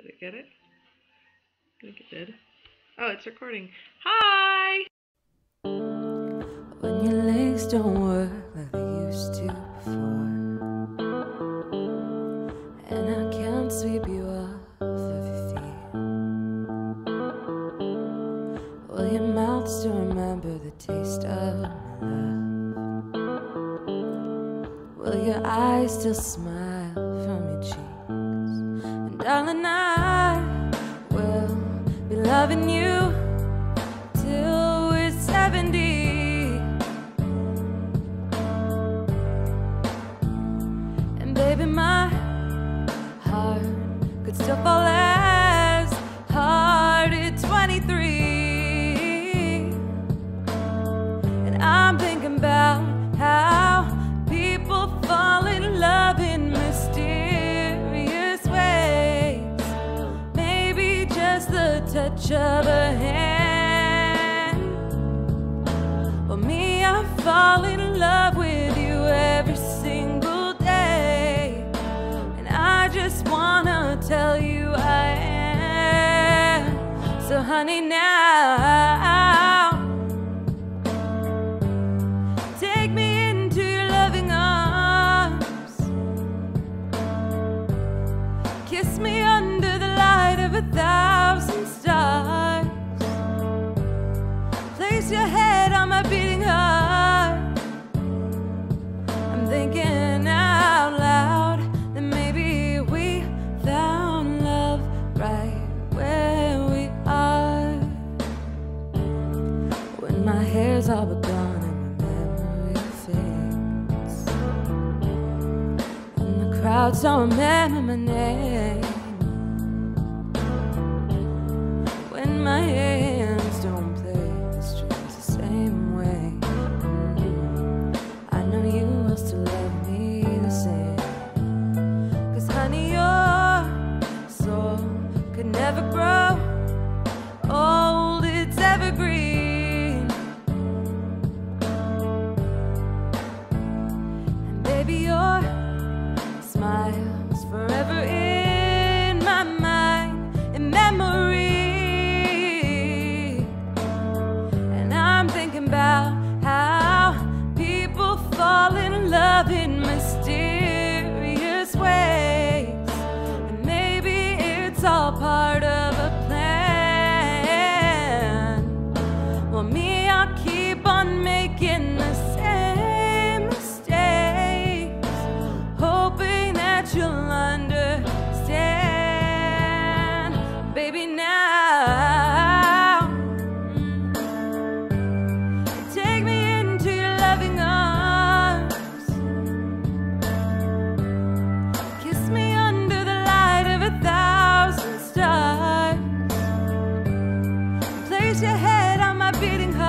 Did it get it? I think it did. Oh, it's recording. Hi! When your legs don't work like they used to before And I can't sweep you off of your feet Will your mouth still remember the taste of love? Will your eyes still smile from your cheeks? Darling, I will be loving you till we're 70 And baby, my heart could still fall touch of a hand. Well, me, I fall in love with you every single day. And I just wanna tell you I am. So, honey, now take me into your loving arms. Kiss me under the light of a thousand beating heart. I'm thinking out loud that maybe we found love right where we are. When my hair's all but gone and my memory fades, and the crowds don't remember my name. Never grow old, it's evergreen. And baby, your smile's forever in my mind, in memory. your head on my beating heart.